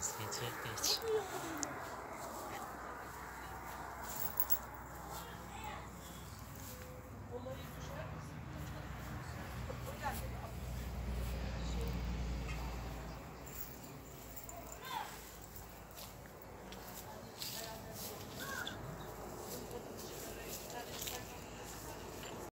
世界地球